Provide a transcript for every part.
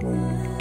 Bye.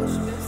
Christmas.